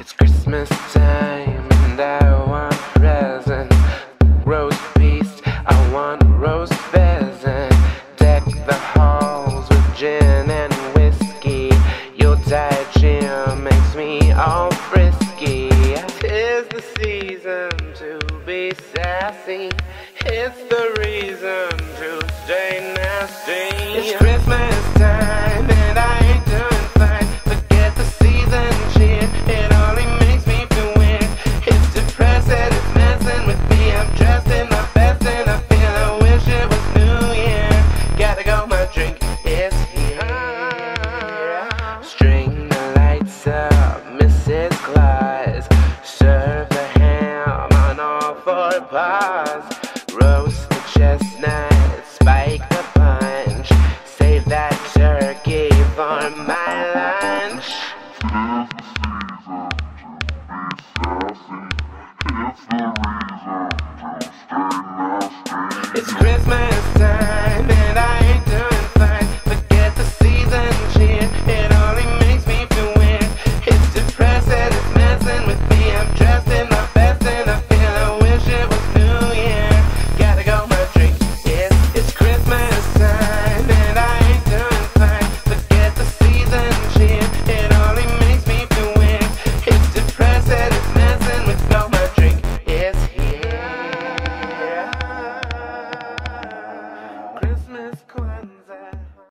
It's Christmas time and I want presents. Roast beast, I want roast pheasant. Deck the halls with gin and whiskey. Your diet cheer makes me all frisky. Tis the season to be sassy. It's the reason to stay nasty. It's Christmas. paws. Roast the chestnut, spike the punch. Save that turkey for my lunch. It's Christmas.